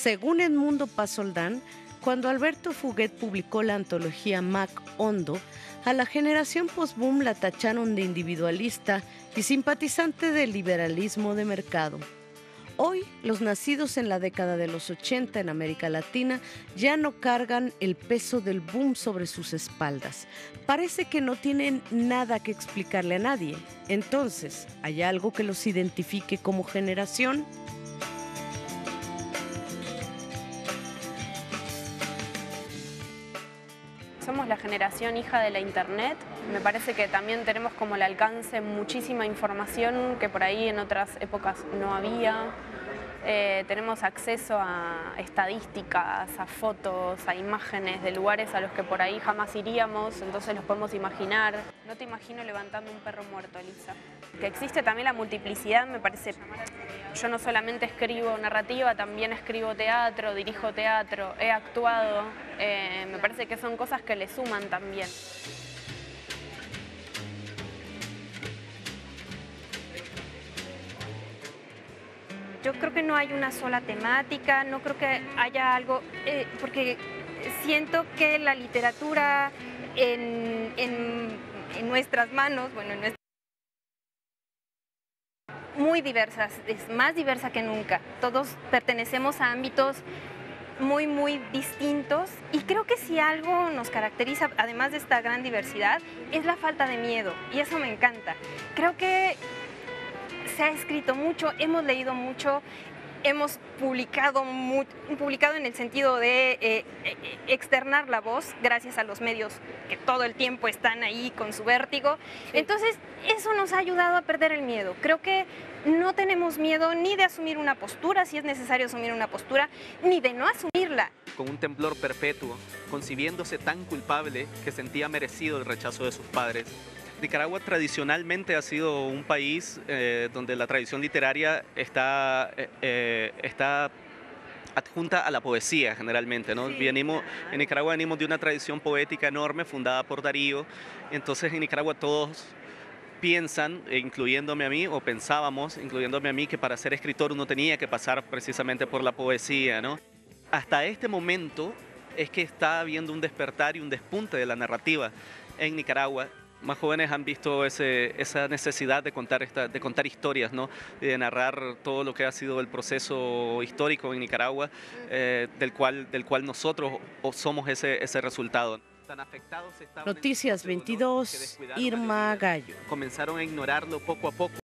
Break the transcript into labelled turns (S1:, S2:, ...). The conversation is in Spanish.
S1: Según Edmundo Pasoldán, cuando Alberto Fuguet publicó la antología Mac Hondo, a la generación post-boom la tacharon de individualista y simpatizante del liberalismo de mercado. Hoy, los nacidos en la década de los 80 en América Latina ya no cargan el peso del boom sobre sus espaldas. Parece que no tienen nada que explicarle a nadie. Entonces, ¿hay algo que los identifique como generación?
S2: Somos la generación hija de la internet. Me parece que también tenemos como el alcance muchísima información que por ahí en otras épocas no había. Eh, tenemos acceso a estadísticas, a fotos, a imágenes de lugares a los que por ahí jamás iríamos, entonces los podemos imaginar. No te imagino levantando un perro muerto, Elisa. Que existe también la multiplicidad, me parece. Yo no solamente escribo narrativa, también escribo teatro, dirijo teatro, he actuado. Eh, me parece que son cosas que le suman también.
S3: Yo creo que no hay una sola temática, no creo que haya algo, eh, porque siento que la literatura en, nuestras manos, bueno, en muy diversas, es más diversa que nunca. Todos pertenecemos a ámbitos muy, muy distintos y creo que si algo nos caracteriza, además de esta gran diversidad, es la falta de miedo y eso me encanta. Creo que se ha escrito mucho, hemos leído mucho, hemos publicado, publicado en el sentido de eh, eh, externar la voz gracias a los medios que todo el tiempo están ahí con su vértigo. Entonces, eso nos ha ayudado a perder el miedo. Creo que no tenemos miedo ni de asumir una postura, si es necesario asumir una postura, ni de no asumirla.
S4: Con un temblor perpetuo, concibiéndose tan culpable que sentía merecido el rechazo de sus padres Nicaragua tradicionalmente ha sido un país eh, donde la tradición literaria está, eh, eh, está adjunta a la poesía generalmente. ¿no? Venimos, en Nicaragua venimos de una tradición poética enorme fundada por Darío, entonces en Nicaragua todos piensan, incluyéndome a mí, o pensábamos, incluyéndome a mí, que para ser escritor uno tenía que pasar precisamente por la poesía. ¿no? Hasta este momento es que está habiendo un despertar y un despunte de la narrativa en Nicaragua más jóvenes han visto esa necesidad de contar, historias, ¿no? de narrar todo lo que ha sido el proceso histórico en Nicaragua, eh, del, cual, nosotros somos ese resultado.
S1: Noticias 22, Irma Gallo.
S4: Comenzaron a ignorarlo poco a poco.